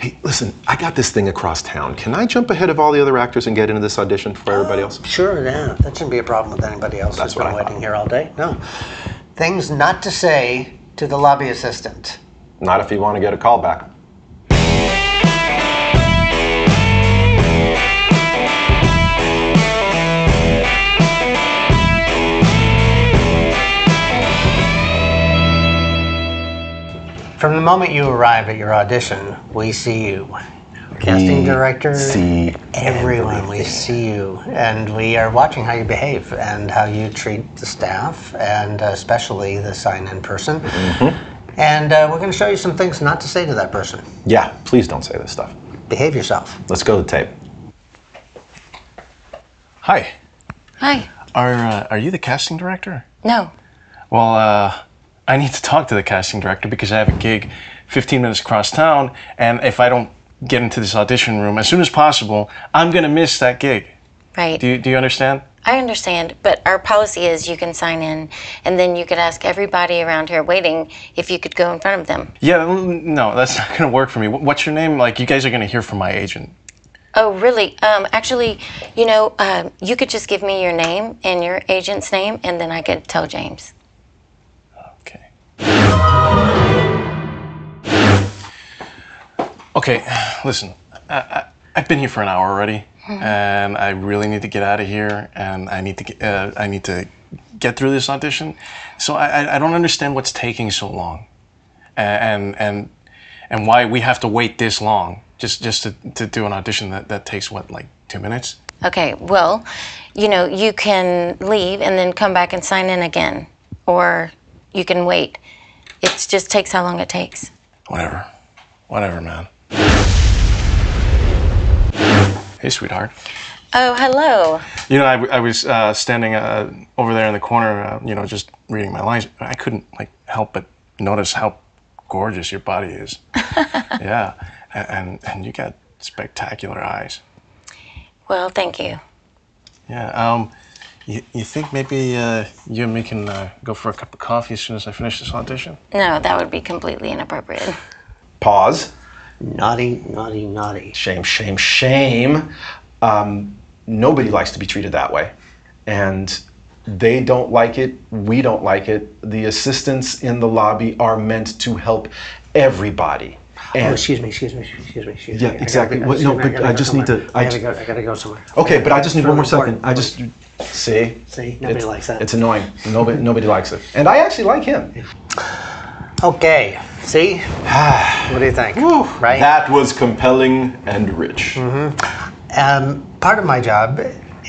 Hey, listen, I got this thing across town. Can I jump ahead of all the other actors and get into this audition for everybody else? Um, sure, yeah. That shouldn't be a problem with anybody else That's who's been waiting here all day. No. Things not to say to the lobby assistant. Not if you want to get a call back. From the moment you arrive at your audition, we see you. Casting We director, see everyone, we see you. And we are watching how you behave and how you treat the staff, and especially the sign in person. Mm-hmm. And uh, we're going to show you some things not to say to that person. Yeah, please don't say this stuff. Behave yourself. Let's go to the tape. Hi. Hi. Are uh, are you the casting director? No. Well, uh, I need to talk to the casting director because I have a gig 15 minutes across town, and if I don't get into this audition room as soon as possible, I'm gonna miss that gig. Right. Do you, do you understand? I understand, but our policy is you can sign in, and then you could ask everybody around here waiting if you could go in front of them. Yeah, no, that's not gonna work for me. What's your name? Like, you guys are gonna hear from my agent. Oh, really? Um, actually, you know, um, you could just give me your name and your agent's name, and then I could tell James. Okay, listen, I, I, I've been here for an hour already, and I really need to get out of here, and I need to get, uh, I need to get through this audition. So I, I- I don't understand what's taking so long, and and and why we have to wait this long just just to, to do an audition that, that takes what like two minutes. Okay, well, you know, you can leave and then come back and sign in again, or you can wait. It just takes how long it takes. Whatever, whatever, man. Hey, sweetheart. Oh, hello. You know, I, I was uh, standing uh, over there in the corner, uh, you know, just reading my lines. I couldn't like help but notice how gorgeous your body is. yeah, A- and and you got spectacular eyes. Well, thank you. Yeah. Um, you, you think maybe uh, you and me can uh, go for a cup of coffee as soon as I finish this audition? No, that would be completely inappropriate. Pause. Naughty, naughty, naughty. Shame, shame, shame. Um, nobody likes to be treated that way. And they don't like it. We don't like it. The assistants in the lobby are meant to help everybody. Oh, excuse me, excuse me, excuse me, excuse Yeah, me. I gotta exactly. What- no, me, but gotta I go just need to- I I gotta go. I gotta go somewhere. okay, but I just need one more second. I just see. See, nobody It's- likes that. It's annoying. Nobody, nobody likes it. And I actually like him. Okay. See. what do you think? right. That was compelling and rich. Um, part of my job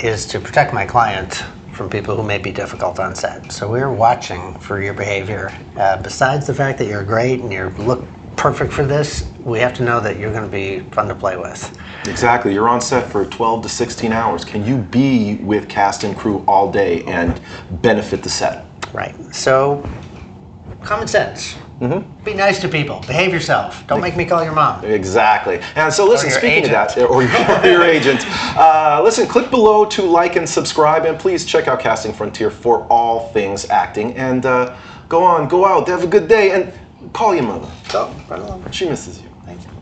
is to protect my client from people who may be difficult on set. So we're watching for your behavior. Uh, besides the fact that you're great and you look perfect for this, we have to know that you're going to be fun to play with. Exactly. You're on set for 12 to 16 hours. Can you be with cast and crew all day and benefit the set? Right. So, common sense. Mm-hmm. Be nice to people. Behave yourself. Don't make me call your mom. Exactly. And so, listen, speaking of that, or your, or your agent, uh, listen, click below to like and subscribe, and please check out Casting Frontier for all things acting. And uh, go on, go out, have a good day, and call your mother. Go. Run along. She misses you. Thank you.